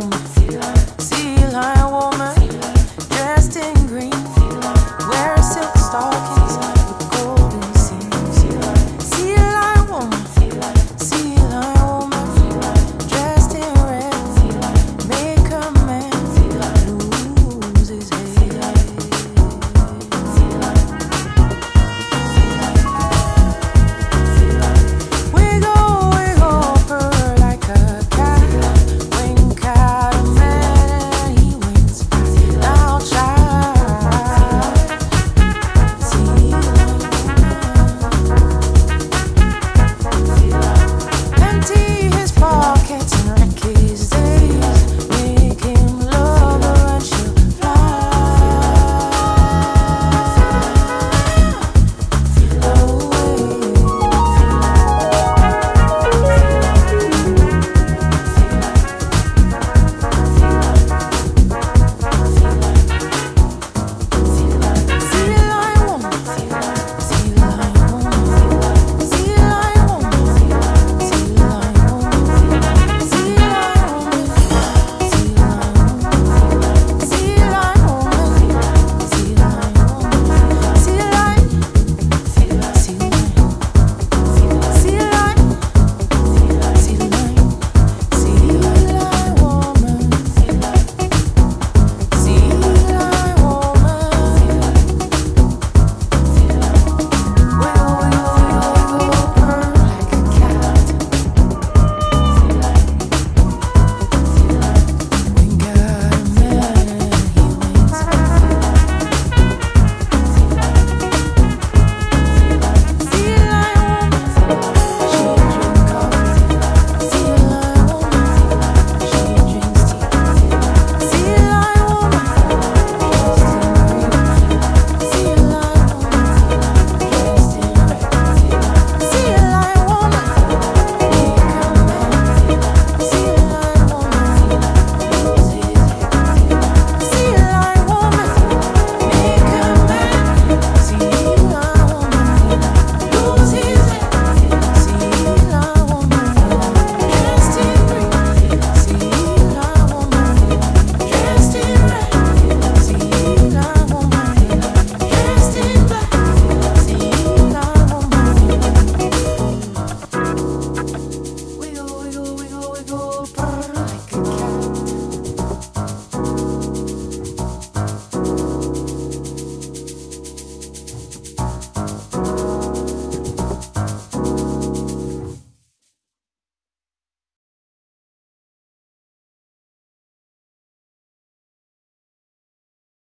home to